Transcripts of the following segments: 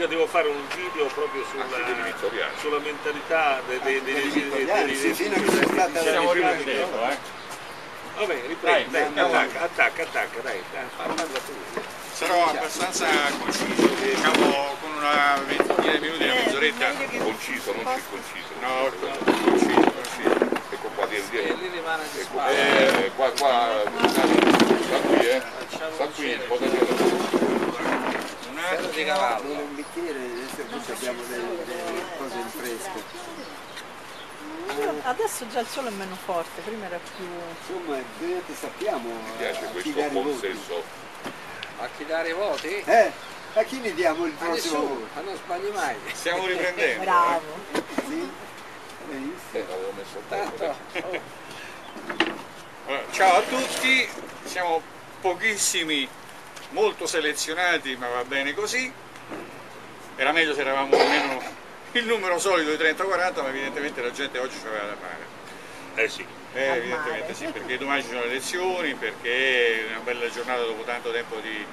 Io devo fare un video proprio sulla, sulla mentalità dei, dei, dei, dei, dei, dei, dei stiamo riprendendo, eh. Va bene, riprendi, dai, attacca, attacca, attacca, dai, dai, tu. Sarò abbastanza conciso, diciamo con una ventina di minuti, una mezz'oretta. Conciso, non c'è conciso. No, conciso, conciso. Ecco qua, di Ecco, eh, qua, qua, sta qui, eh. Sta qui, un po' da dietro. Un attimo. di cavallo. Non un bicchiere, adesso invece abbiamo delle, delle cose in fresco. Adesso già il sole è meno forte, prima era più... Insomma, vedete, sappiamo Mi piace a chi questo dare i buon voti. senso. A chi dare i voti? Eh, a chi ne diamo il A prossimo nessuno, voto? ma non sbagli mai. Stiamo riprendendo. Bravo. Sì? Benissimo. Eh, l'avevo messo. Tanto, oh, Allora, ciao a tutti, siamo pochissimi, molto selezionati, ma va bene così. Era meglio se eravamo almeno il numero solito di 30-40, ma evidentemente la gente oggi ci aveva da fare. Eh sì. Eh, evidentemente sì, perché domani ci sono le elezioni, perché è una bella giornata dopo tanto tempo di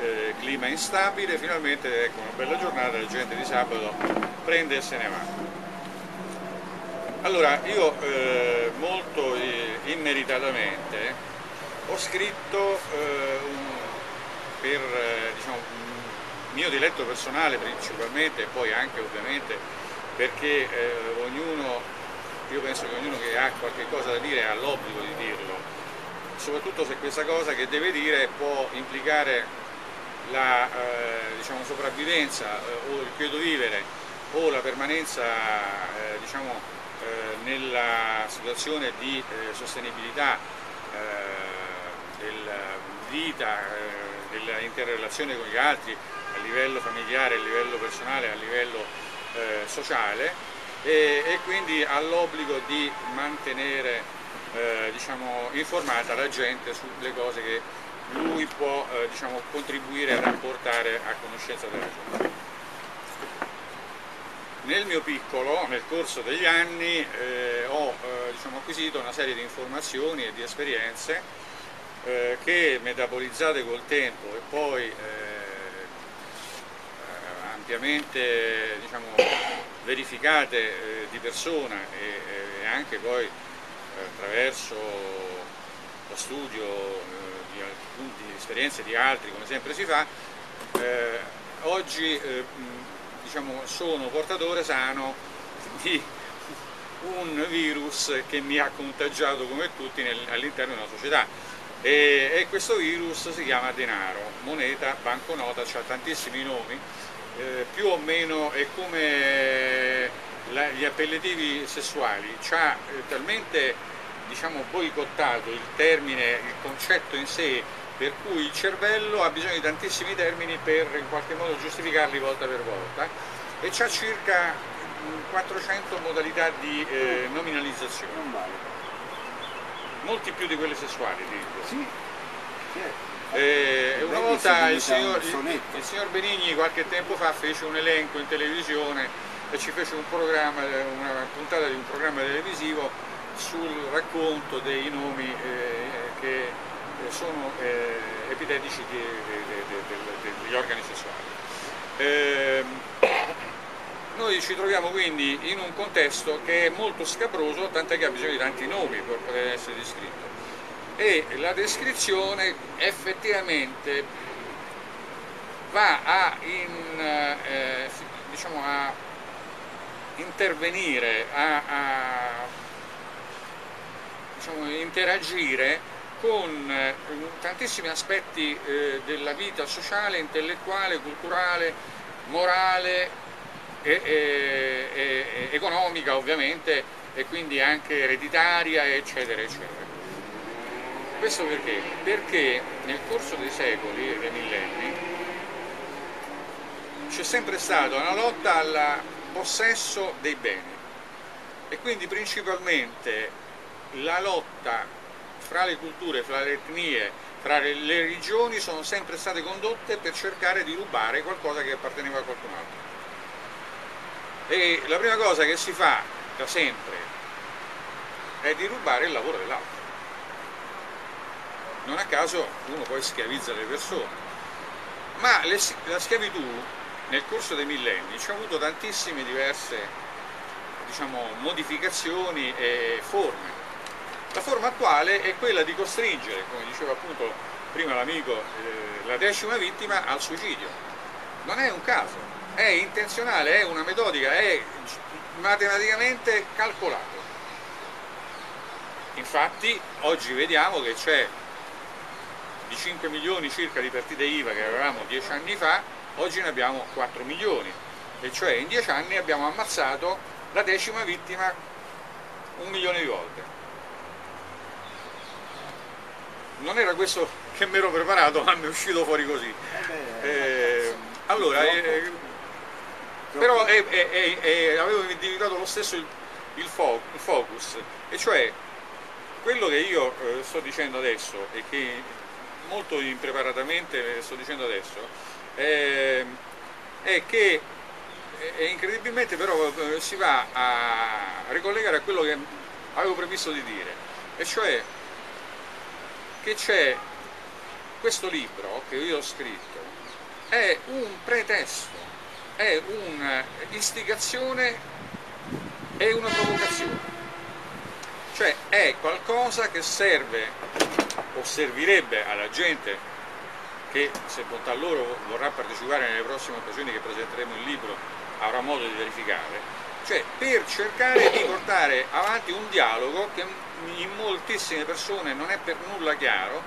eh, clima instabile, finalmente ecco una bella giornata, la gente di sabato prende e se ne va. Allora, io eh, molto eh, immeritatamente ho scritto eh, un- per eh, diciamo, mio diletto personale principalmente e poi anche ovviamente perché eh, ognuno, io penso che ognuno che ha qualche cosa da dire ha l'obbligo di dirlo, soprattutto se questa cosa che deve dire può implicare la eh, diciamo, sopravvivenza eh, o il quieto vivere o la permanenza eh, diciamo, eh, nella situazione di sostenibilità della vita, eh, della interrelazione con gli altri a livello familiare, a livello personale, a livello eh, sociale e, e quindi ha l'obbligo di mantenere eh, diciamo, informata la gente sulle cose che lui può eh, diciamo, contribuire a portare a conoscenza della gente. Nel mio piccolo, nel corso degli anni, eh, ho eh, diciamo, acquisito una serie di informazioni e di esperienze eh, che metabolizzate col tempo e poi eh, eh, ampiamente diciamo, verificate eh, di persona e, e anche poi eh, attraverso lo studio di, alcun- di esperienze di altri, come sempre si fa, oggi diciamo, sono portatore sano di un virus che mi ha contagiato come tutti all'interno una società e, e questo virus si chiama denaro, moneta, banconota, ha tantissimi nomi, eh, più o meno è come la- gli appellativi sessuali, ha talmente diciamo, boicottato il termine, il concetto in sé, per cui il cervello ha bisogno di tantissimi termini per in qualche modo giustificarli volta per volta. E c'ha circa mh, 400 modalità di eh, nominalizzazione. Molti più di quelle sessuali. dico. Sì, certo. Eh, una volta il signor, diventa un sonetto. il signor Benigni qualche tempo fa fece un elenco in televisione e ci fece un programma, una puntata di un programma televisivo sul racconto dei nomi eh, che eh, sono eh, epitetici di- de- de- degli organi sessuali. Noi ci troviamo quindi in un contesto che è molto scabroso, tant'è che ha bisogno di tanti nomi per poter essere descritto. E la descrizione effettivamente va a, in, eh, diciamo a intervenire, a, a diciamo, interagire con eh, tantissimi aspetti eh, della vita sociale, intellettuale, culturale, morale e, e- e- economica ovviamente e quindi anche ereditaria eccetera eccetera. Questo perché? Perché nel corso dei secoli e dei millenni c'è sempre stata una lotta al possesso dei beni e quindi principalmente la lotta fra le culture, fra le etnie, fra le religioni sono sempre state condotte per cercare di rubare qualcosa che apparteneva a qualcun altro. E la prima cosa che si fa da sempre è di rubare il lavoro dell'altro. Non a caso uno poi schiavizza le persone, ma le- la schiavitù nel corso dei millenni ci ha avuto tantissime diverse diciamo, modificazioni e forme. La forma attuale è quella di costringere, come diceva appunto prima l'amico, eh, la decima vittima al suicidio. Non è un caso, è intenzionale, è una metodica, è matematicamente calcolato. Infatti oggi vediamo che c'è di 5 milioni circa di partite IVA che avevamo 10 anni fa, oggi ne abbiamo 4 milioni e cioè in 10 anni abbiamo ammazzato la decima vittima un milione di volte. Non era questo che mi ero preparato, ma mi è uscito fuori così. Eh, allora, eh, però è, è, è, avevo individuato lo stesso il, il, focus, e cioè quello che io eh, sto dicendo adesso e che molto impreparatamente sto dicendo adesso, eh, è che incredibilmente però eh, si va a ricollegare a quello che avevo previsto di dire, e cioè che c'è questo libro che io ho scritto è un pretesto, è un'istigazione e una provocazione, cioè è qualcosa che serve o servirebbe alla gente che se bontà loro vorrà partecipare nelle prossime occasioni che presenteremo il libro avrà modo di verificare, cioè per cercare di portare avanti un dialogo che in moltissime persone non è per nulla chiaro,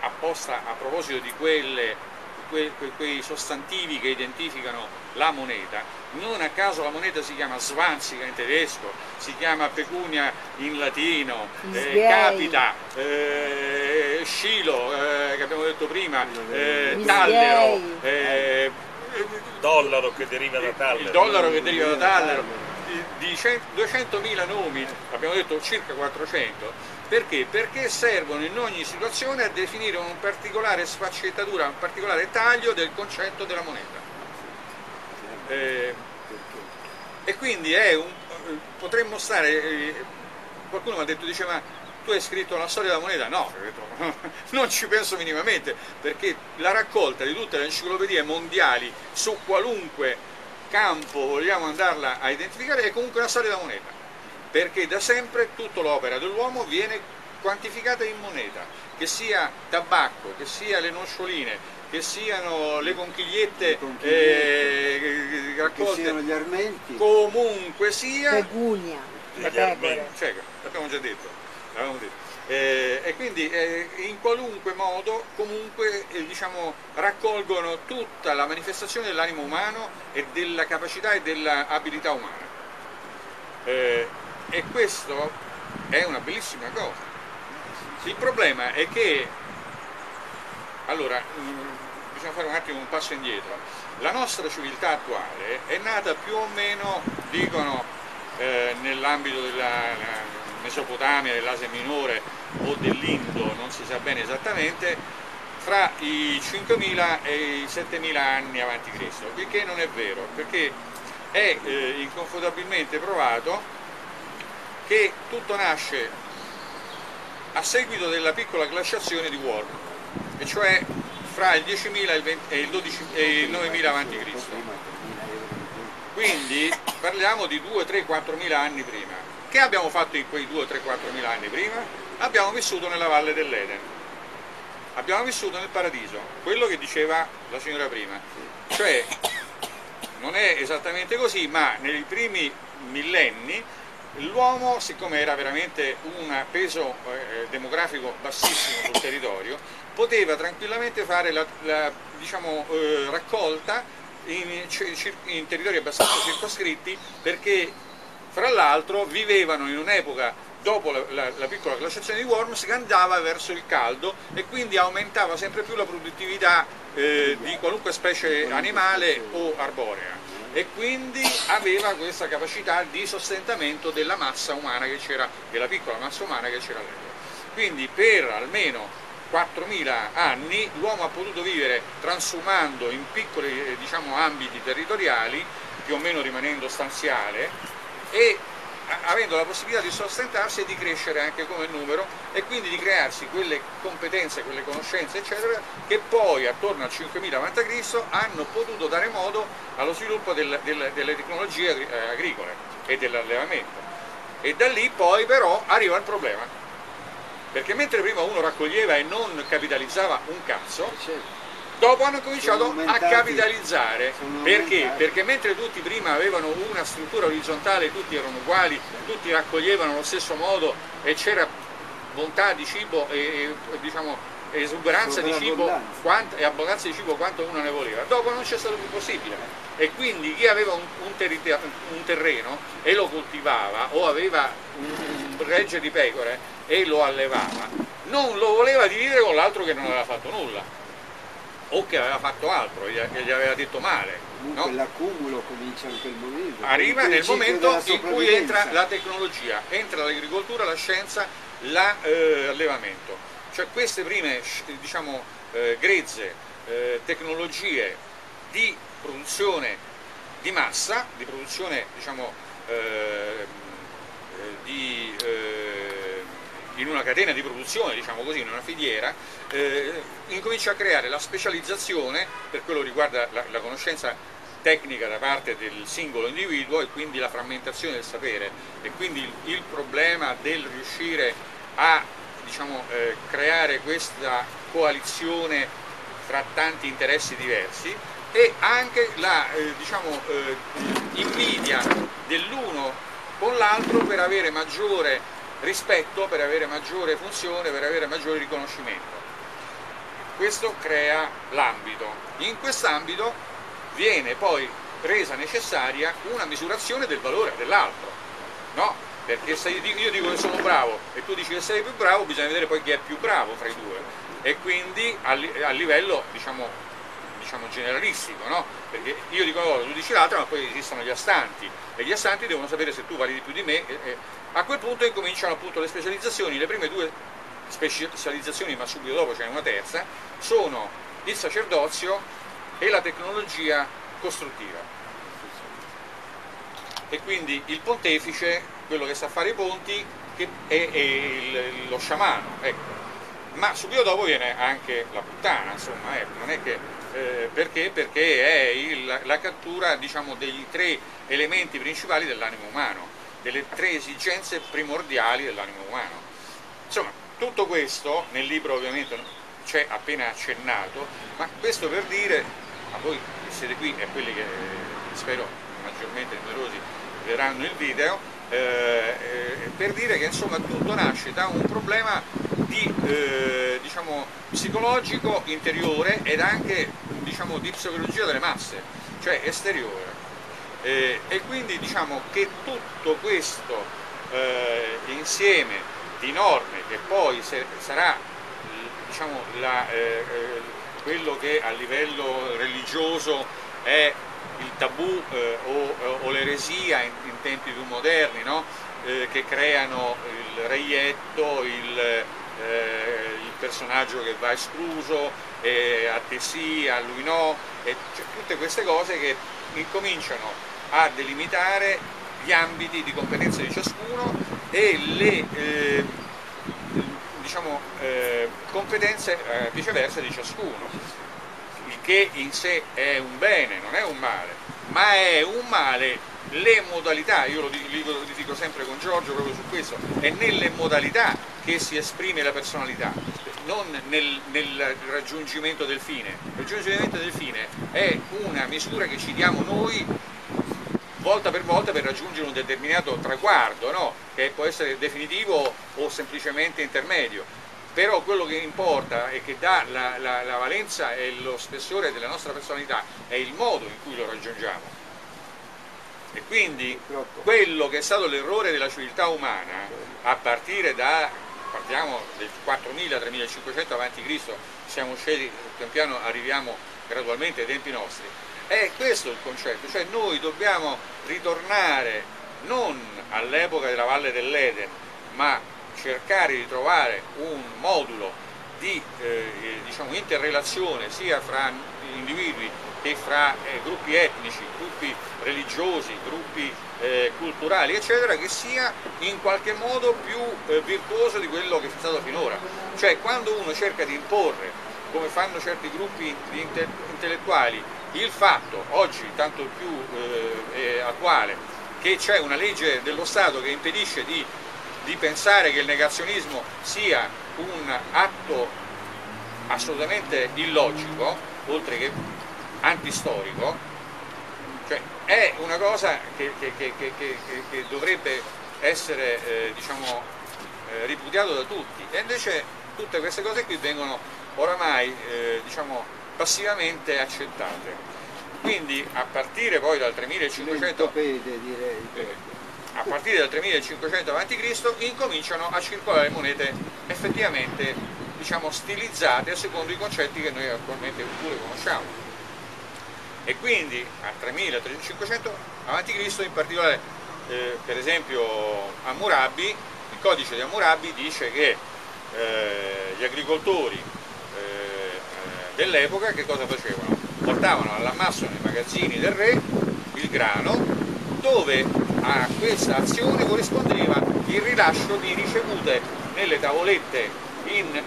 apposta a proposito di quelle que, que, quei sostantivi che identificano la moneta, non a caso la moneta si chiama svanzica in tedesco, si chiama pecunia in latino, eh, capita, eh, scilo, eh, che abbiamo detto prima, eh, tallero, eh, dollaro che deriva da tallero. Il dollaro che deriva da tallero, di 200.000 nomi, abbiamo detto circa 400, perché? Perché servono in ogni situazione a definire una particolare sfaccettatura, un particolare taglio del concetto della moneta. Eh, e quindi un, potremmo stare, eh, qualcuno mi ha detto, diceva, tu hai scritto la storia della moneta? No, non ci penso minimamente, perché la raccolta di tutte le enciclopedie mondiali su qualunque campo vogliamo andarla a identificare è comunque una storia della moneta perché da sempre tutta l'opera dell'uomo viene quantificata in moneta, che sia tabacco, che sia le noccioline, che siano le conchigliette, le conchigliette eh, raccolte, che siano gli armenti, comunque sia... Pecore. Cioè, l'abbiamo già detto. detto. Eh, e quindi eh, in qualunque modo comunque eh, diciamo, raccolgono tutta la manifestazione dell'animo umano e della capacità e dell'abilità umana. E questo è una bellissima cosa. Il problema è che, allora, mm, bisogna fare un attimo un passo indietro, la nostra civiltà attuale è nata più o meno, dicono, eh, nell'ambito della Mesopotamia, dell'Asia minore o dell'Indo, non si sa bene esattamente, fra i 5.000 e i 7.000 anni avanti Cristo, il che non è vero, perché è eh, inconfutabilmente provato che tutto nasce a seguito della piccola glaciazione di Worm, e cioè fra il 10.000 e il, 12, e il 9.000 a.C. Quindi parliamo di 2, 3, 4.000 anni prima. Che abbiamo fatto in quei 2, 3, 4.000 anni prima? Abbiamo vissuto nella valle dell'Eden, abbiamo vissuto nel paradiso, quello che diceva la signora prima. Cioè, non è esattamente così, ma nei primi millenni L'uomo, siccome era veramente un peso eh, demografico bassissimo sul territorio, poteva tranquillamente fare la, la diciamo, eh, raccolta in, in, territori abbastanza circoscritti perché fra l'altro vivevano in un'epoca dopo la, la, la, piccola glaciazione di Worms che andava verso il caldo e quindi aumentava sempre più la produttività eh, di qualunque specie animale o arborea e quindi aveva questa capacità di sostentamento della massa umana che c'era, della piccola massa umana che c'era all'epoca. Quindi per almeno 4.000 anni l'uomo ha potuto vivere transumando in piccoli eh, diciamo, ambiti territoriali, più o meno rimanendo stanziale, e avendo la possibilità di sostentarsi e di crescere anche come numero e quindi di crearsi quelle competenze, quelle conoscenze eccetera che poi attorno al 5000 a.C. hanno potuto dare modo allo sviluppo del, del, delle tecnologie eh, agricole e dell'allevamento e da lì poi però arriva il problema perché mentre prima uno raccoglieva e non capitalizzava un cazzo certo dopo hanno cominciato a capitalizzare. Perché? perché mentre tutti prima avevano una struttura orizzontale tutti erano uguali tutti raccoglievano allo stesso modo e c'era bontà di cibo e, e diciamo, esuberanza di cibo quanto, e abbondanza di cibo quanto uno ne voleva. Dopo non c'è stato più possibile. E quindi chi aveva un, un, un terreno e lo coltivava o aveva un, un regge di pecore e lo allevava non lo voleva dividere con l'altro che non aveva fatto nulla o che aveva fatto altro, gli, gli aveva detto male. No? l'accumulo comincia in quel momento. Arriva nel momento in cui entra la tecnologia, entra l'agricoltura, la scienza, l'allevamento. Eh, cioè queste prime diciamo, eh, grezze eh, tecnologie di produzione di massa, di produzione diciamo, eh, eh, di eh, in una catena di produzione, diciamo così, in una filiera, eh, incomincia a creare la specializzazione per quello che riguarda la, la, conoscenza tecnica da parte del singolo individuo e quindi la frammentazione del sapere. E quindi il, il problema del riuscire a diciamo, eh, creare questa coalizione fra tanti interessi diversi e anche la eh, diciamo, eh, invidia dell'uno con l'altro per avere maggiore rispetto per avere maggiore funzione, per avere maggiore riconoscimento. Questo crea l'ambito. In quest'ambito viene poi resa necessaria una misurazione del valore dell'altro. No? Perché se io dico che sono bravo e tu dici che sei più bravo, bisogna vedere poi chi è più bravo fra i due. E quindi a, livello diciamo, diciamo generalistico, no? Perché io dico una cosa, tu dici l'altra, ma poi esistono gli astanti e gli astanti devono sapere se tu vali di più di me. A quel punto incominciano appunto le specializzazioni, le prime due specializzazioni, ma subito dopo c'è una terza, sono il sacerdozio e la tecnologia costruttiva. E quindi il pontefice, quello che sa fare i ponti, che è, è il, lo sciamano, ecco. ma subito dopo viene anche la puttana, insomma, ecco. non è che, eh, perché? Perché è il, la cattura diciamo, dei tre elementi principali dell'animo umano delle tre esigenze primordiali dell'animo umano. Insomma, tutto questo nel libro ovviamente c'è appena accennato, ma questo per dire, a voi che siete qui e a quelli che spero maggiormente numerosi vedranno il video, eh, eh, per dire che insomma tutto nasce da un problema di, eh, diciamo, psicologico interiore ed anche diciamo, di psicologia delle masse, cioè esteriore. Eh, e quindi diciamo che tutto questo eh, insieme di norme che poi se, sarà diciamo, la, eh, eh quello che a livello religioso è il tabù eh, o, o l'eresia in, in, tempi più moderni, no? Eh, che creano il reietto, il, il personaggio che va escluso, a te sì, a lui no, e cioè, tutte queste cose che incominciano a delimitare gli ambiti di competenza di ciascuno e le eh, diciamo, eh, competenze eh, viceversa di ciascuno, il che in sé è un bene, non è un male, ma è un male le modalità, io lo dico, lo dico sempre con Giorgio proprio su questo, è nelle modalità che si esprime la personalità, non nel, nel, raggiungimento del fine. Il raggiungimento del fine è una misura che ci diamo noi volta per volta per raggiungere un determinato traguardo, no? che può essere definitivo o semplicemente intermedio. Però quello che importa e che dà la, la, la valenza e lo spessore della nostra personalità è il modo in cui lo raggiungiamo. E quindi quello che è stato l'errore della civiltà umana a partire da, partiamo del 4000-3500 a.C., siamo scesi, pian piano arriviamo gradualmente ai tempi nostri, è questo il concetto, cioè noi dobbiamo ritornare non all'epoca della Valle dell'Eden, ma cercare di trovare un modulo di eh, diciamo, interrelazione sia fra individui che fra eh, gruppi etnici, gruppi religiosi, gruppi eh, culturali, eccetera, che sia in qualche modo più eh, virtuoso di quello che è stato finora. Cioè quando uno cerca di imporre, come fanno certi gruppi intellettuali, il fatto, oggi tanto più eh, attuale, che c'è una legge dello Stato che impedisce di, di pensare che il negazionismo sia un atto assolutamente illogico, oltre che antistorico, cioè è una cosa che, che, che, che dovrebbe essere eh, diciamo, eh, ripudiato da tutti. E invece tutte queste cose qui vengono oramai eh, diciamo, passivamente accettate. Quindi a partire poi dal 3500 eh, a partire dal 3500 a.C. incominciano a circolare monete effettivamente diciamo, stilizzate secondo i concetti che noi attualmente pure conosciamo e quindi a 3500 a.C. in particolare eh, per esempio Hammurabi, il codice di Hammurabi dice che eh, gli agricoltori dell'epoca che cosa facevano? Portavano all'ammasso nei magazzini del re il grano dove a questa azione corrispondeva il rilascio di ricevute nelle tavolette in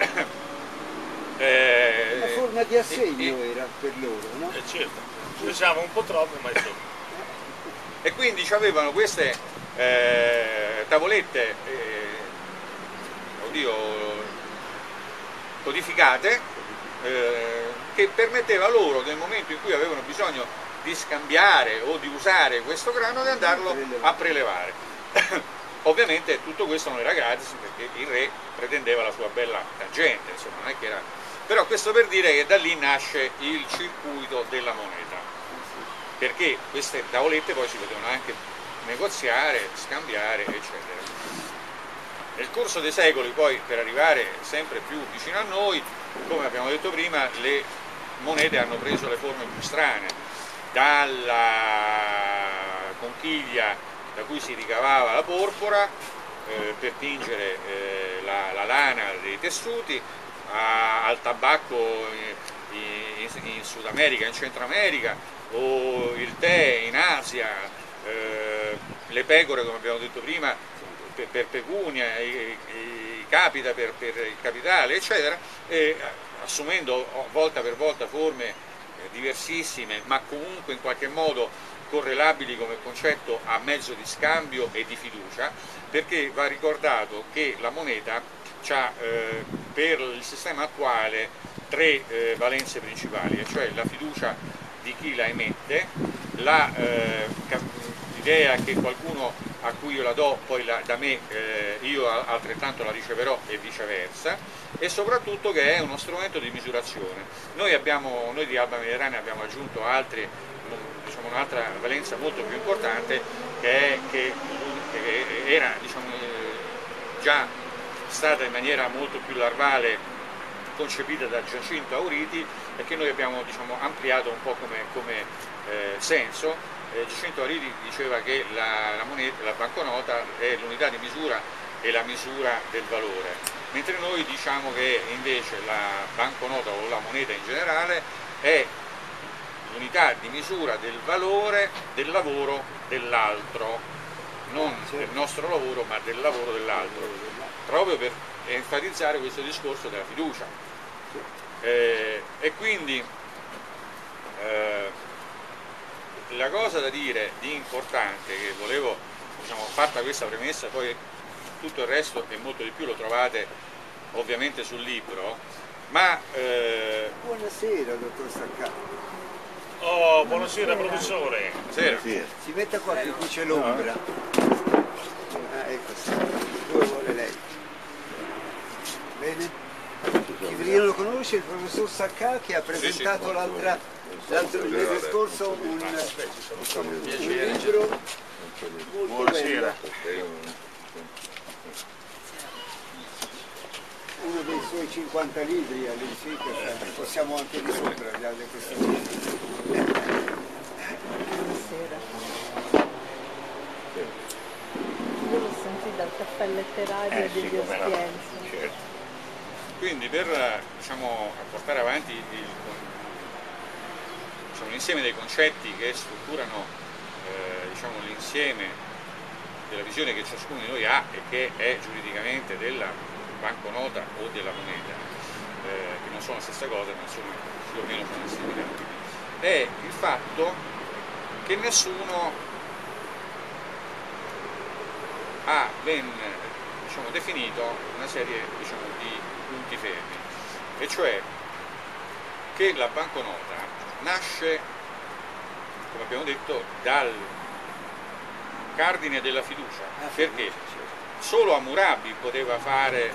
eh, una forma di assegno eh, era per loro, no? Eh certo diciamo un po' troppo ma insomma e quindi avevano queste eh, tavolette eh, oddio, codificate eh, che permetteva loro nel momento in cui avevano bisogno di scambiare o di usare questo grano di andarlo a prelevare ovviamente tutto questo non era gratis perché il re pretendeva la sua bella tangente insomma non è che era però questo per dire che da lì nasce il circuito della moneta perché queste tavolette poi si potevano anche negoziare, scambiare, eccetera. Nel corso dei secoli poi, per arrivare sempre più vicino a noi, come abbiamo detto prima, le monete hanno preso le forme più strane, dalla conchiglia da cui si ricavava la porpora eh, per tingere eh, la, la, lana dei tessuti, a, al tabacco in, in, in Sud America, in Centro America, o il tè in Asia, eh, le pecore come abbiamo detto prima per, per pecunia, i, i capita per, per, il capitale eccetera, e, assumendo volta per volta forme eh, diversissime ma comunque in qualche modo correlabili come concetto a mezzo di scambio e di fiducia perché va ricordato che la moneta ha eh, per il sistema attuale tre eh, valenze principali, cioè la fiducia di chi la emette, l'idea eh, che qualcuno a cui io la do poi la, da me eh, io altrettanto la riceverò e viceversa e soprattutto che è uno strumento di misurazione. Noi, abbiamo, noi di Alba Mediterranea abbiamo aggiunto diciamo, un'altra valenza molto più importante che, è, che, che era diciamo, eh, già stata in maniera molto più larvale concepita da Giacinto Auriti e che noi abbiamo diciamo, ampliato un po' come, come eh, senso. Eh, Giacinto Auriti diceva che la, la, moneta, la banconota è l'unità di misura e la misura del valore, mentre noi diciamo che invece la banconota o la moneta in generale è l'unità di misura del valore del lavoro dell'altro, non del nostro lavoro ma del lavoro dell'altro, proprio per enfatizzare questo discorso della fiducia. Eh, e quindi eh, la cosa da dire di importante che volevo, diciamo, fatta questa premessa, poi tutto il resto e molto di più lo trovate ovviamente sul libro, ma... Eh... Buonasera dottor Staccato. Oh, buonasera professore. Buonasera. Si metta qua che qui c'è l'ombra. Ah, ecco, dove vuole lei. Bene? Chi lo conosce il professor Sacca che ha presentato l'altro mese scorso un, un libro molto Buonasera. bello. Uno dei suoi 50 libri all'incirca, possiamo anche di sopra di questo libro. Buonasera. Io l'ho sentito dal caffè letterario eh, degli sì, Ostiensi. Certo. Quindi per diciamo, portare avanti il, diciamo, l'insieme dei concetti che strutturano eh, diciamo, l'insieme della visione che ciascuno di noi ha e che è giuridicamente della banconota o della moneta, eh, che non sono la stessa cosa ma sono più o meno sono assimilabili, è il fatto che nessuno ha ben diciamo, definito una serie diciamo, di punti fermi, e cioè che la banconota nasce, come abbiamo detto, dal cardine della fiducia, perché? solo Hammurabi poteva fare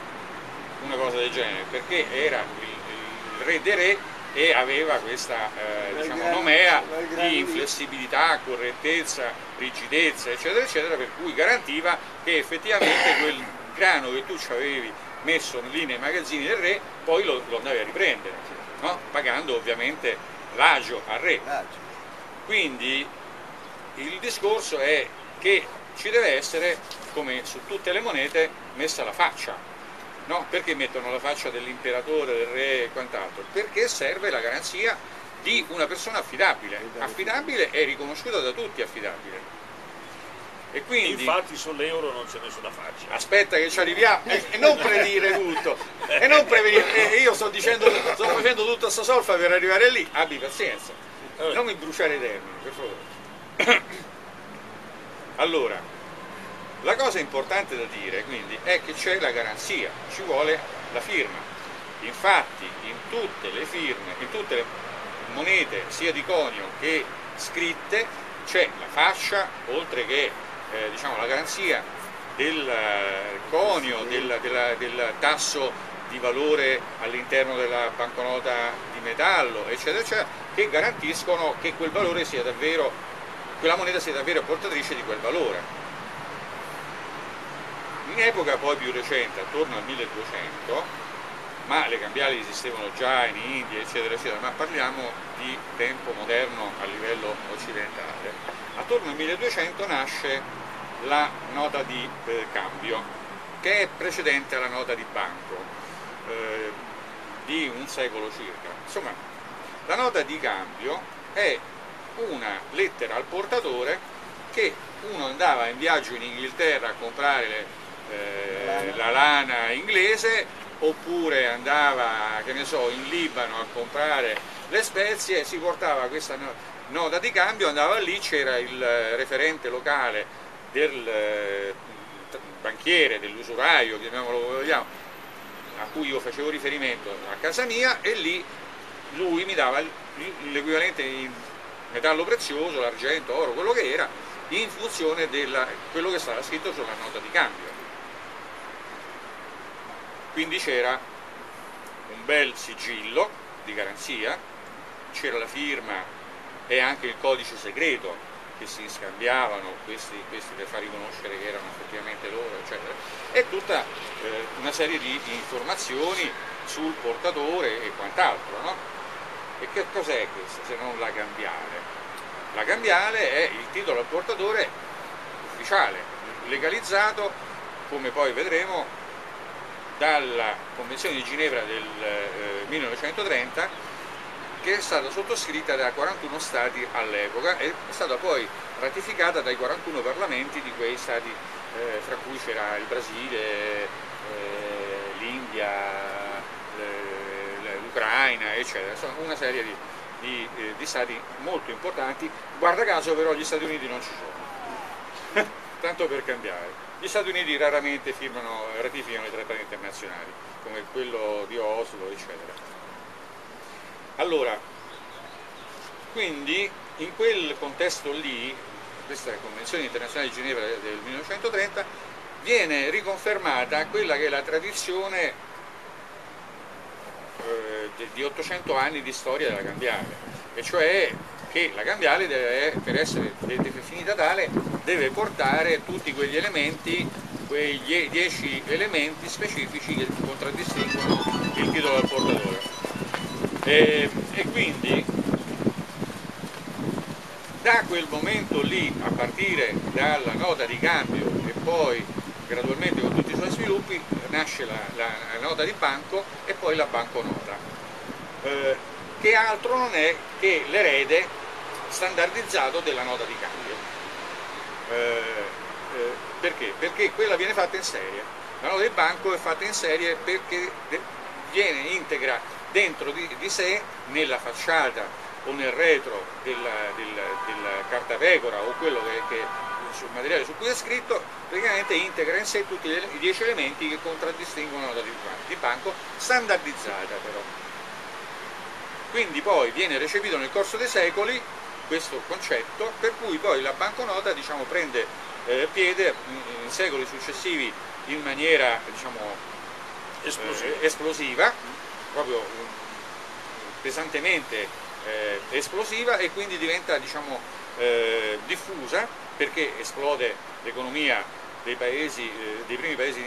una cosa del genere, perché era il, il re dei re e aveva questa eh, diciamo, nomea di inflessibilità, correttezza, rigidezza, eccetera, eccetera, per cui garantiva che effettivamente quel grano che tu ci avevi messo lì nei magazzini del re, poi lo, lo andavi a riprendere, no? pagando ovviamente l'agio al re. Quindi il discorso è che ci deve essere, come su tutte le monete, messa la faccia, No, perché mettono la faccia dell'imperatore, del re e quant'altro? Perché serve la garanzia di una persona affidabile. Affidabile è riconosciuta da tutti affidabile. E quindi, Infatti sull'euro non c'è nessuna faccia. Aspetta che ci arriviamo e, e non predire tutto. E non prevenire. E io sto dicendo, sto facendo tutta questa solfa per arrivare lì. Abbi pazienza. Eh. Non mi bruciare i termini, per favore. Allora, la cosa importante da dire quindi è che c'è la garanzia, ci vuole la firma. Infatti in tutte le firme, in tutte le monete sia di conio che scritte c'è la fascia, oltre che eh, diciamo, la garanzia del eh, conio, del, della, del tasso di valore all'interno della banconota di metallo, eccetera, eccetera, che garantiscono che quel valore sia davvero, quella moneta sia davvero portatrice di quel valore. In epoca poi più recente, attorno al 1200, ma le cambiali esistevano già in India, eccetera, eccetera, ma parliamo di tempo moderno a livello occidentale. Attorno al 1200 nasce la nota di eh, cambio, che è precedente alla nota di banco, eh, di un secolo circa. Insomma, la nota di cambio è una lettera al portatore che uno andava in viaggio in Inghilterra a comprare eh, la lana inglese oppure andava che ne so, in Libano a comprare le spezie, si portava questa nota di cambio, andava lì, c'era il referente locale del eh, banchiere, dell'usuraio, chiamiamolo come vogliamo, a cui io facevo riferimento a casa mia e lì lui mi dava l'equivalente in metallo prezioso, l'argento, oro, quello che era, in funzione di quello che stava scritto sulla nota di cambio. Quindi c'era un bel sigillo di garanzia, c'era la firma e anche il codice segreto che si scambiavano questi, questi per far riconoscere che erano effettivamente loro, eccetera, e tutta eh, una serie di, di, informazioni sul portatore e quant'altro. No? E che cos'è questo se non la cambiale? La cambiale è il titolo al portatore ufficiale, legalizzato, come poi vedremo, dalla Convenzione di Ginevra del eh, 1930 che è stata sottoscritta da 41 stati all'epoca e è stata poi ratificata dai 41 parlamenti di quei stati eh, fra cui c'era il Brasile, eh, l'India, l'Ucraina, eccetera, insomma una serie di, di, eh, di stati molto importanti, guarda caso però gli Stati Uniti non ci sono, tanto per cambiare. Gli Stati Uniti raramente firmano, ratificano i trattati internazionali, come quello di Oslo, eccetera. Allora, quindi in quel contesto lì, questa Convenzione internazionale di Ginevra del 1930, viene riconfermata quella che è la tradizione eh, di 800 anni di storia della cambiale, e cioè che la cambiale deve, per essere definita tale deve portare tutti quegli elementi, quei 10 elementi specifici che contraddistinguono il titolo del portatore. E, e quindi da quel momento lì, a partire dalla nota di cambio e poi gradualmente con tutti i suoi sviluppi, nasce la, la, la nota di banco e poi la banconota, eh, che altro non è che l'erede standardizzato della nota di cambio. Eh, eh, perché? Perché quella viene fatta in serie. La nota del banco è fatta in serie perché viene integra dentro di, di sé nella facciata o nel retro della, della, della carta pecora o quello che, che sul materiale su cui è scritto, praticamente integra in sé tutti i dieci elementi che contraddistinguono la nota di banco, standardizzata però. Quindi poi viene recepito nel corso dei secoli questo concetto, per cui poi la banconota diciamo, prende eh, piede in secoli successivi in maniera diciamo, esplosiva. Eh, esplosiva, proprio mm, pesantemente eh, esplosiva e quindi diventa diciamo, eh, diffusa perché esplode l'economia dei, paesi, eh, dei primi paesi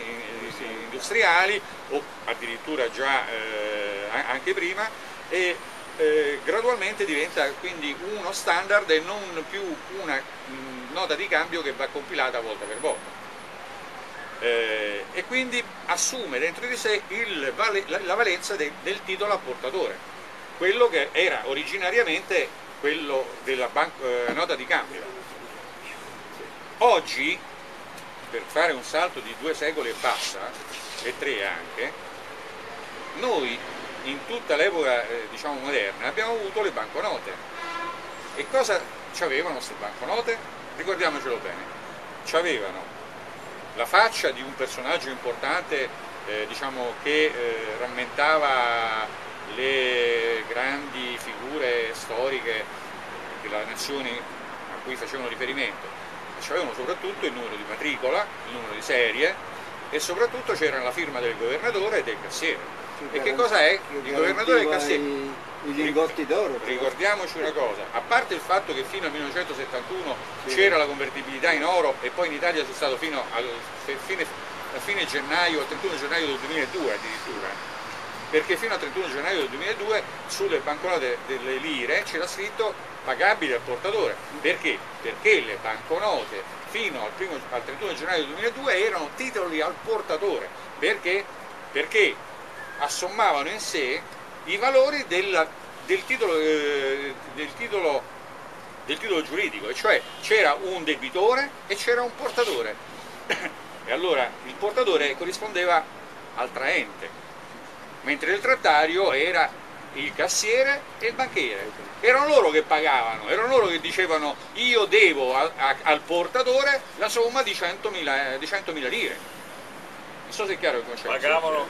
industriali o addirittura già eh, anche prima e eh, gradualmente diventa quindi uno standard e non più una mh, nota di cambio che va compilata volta per volta. Eh, e quindi assume dentro di sé il, la, valenza de, del titolo a portatore, quello che era originariamente quello della eh, nota di cambio. Oggi, per fare un salto di due secoli e passa, e tre anche, noi in tutta l'epoca eh, diciamo, moderna abbiamo avuto le banconote. E cosa ci avevano queste banconote? Ricordiamocelo bene, ci avevano la faccia di un personaggio importante eh, diciamo, che eh, rammentava le grandi figure storiche della nazione a cui facevano riferimento, ci avevano soprattutto il numero di matricola, il numero di serie e soprattutto c'era la firma del governatore e del cassiere e che cosa è? Il governatore Castello. I, lingotti d'oro. Ricordiamoci una cosa, a parte il fatto che fino al 1971 sì. c'era la convertibilità in oro e poi in Italia c'è stato fino al fine, a fine gennaio, al 31 gennaio del 2002 addirittura, perché fino al 31 gennaio del 2002 sulle banconote delle lire c'era scritto pagabile al portatore. Perché? Perché le banconote fino al, primo, al 31 gennaio del 2002 erano titoli al portatore. Perché? Perché assommavano in sé i valori della, del, titolo, eh, del, titolo, del, titolo, giuridico, e cioè c'era un debitore e c'era un portatore. e allora il portatore corrispondeva al traente, mentre il trattario era il cassiere e il banchiere. Erano loro che pagavano, erano loro che dicevano io devo a, a, al portatore la somma di 100.000 100 lire. Non so se è chiaro il concetto. Pagavano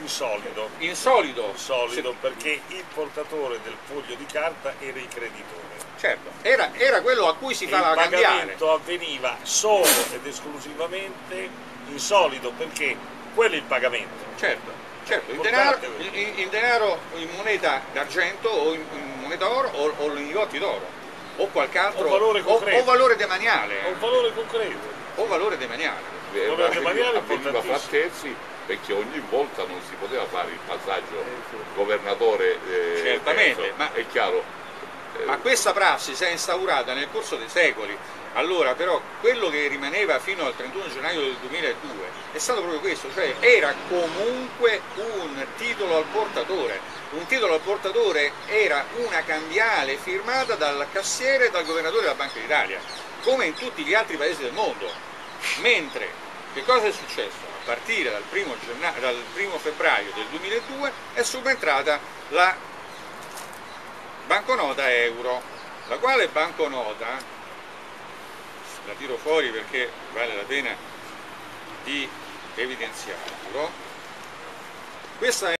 insolido. Insolido. Insolido perché il portatore del foglio di carta era il creditore. Certo, era, era quello a cui si fa la cambiare. Il pagamento avveniva solo ed esclusivamente in solido perché quello è il pagamento. Certo, certo. Il denaro, in, in, denaro, in moneta d'argento o in, in, moneta oro o, o in lingotti d'oro o qualche altro o valore, o, o valore demaniale. O valore concreto. O valore demaniale. Eh, valore demaniale avveniva fra terzi perché ogni volta non si poteva fare il passaggio governatore eh, certamente terzo, ma, è chiaro eh, ma questa prassi si è instaurata nel corso dei secoli. Allora però quello che rimaneva fino al 31 gennaio del 2002 è stato proprio questo cioè era comunque un titolo al portatore. Un titolo al portatore era una cambiale firmata dal cassiere e dal governatore della Banca d'Italia come in tutti gli altri paesi del mondo. Mentre che cosa è successo? Partire dal primo, dal primo febbraio del 2002 è subentrata la banconota euro, la quale banconota, la tiro fuori perché vale la pena di evidenziarlo, questa è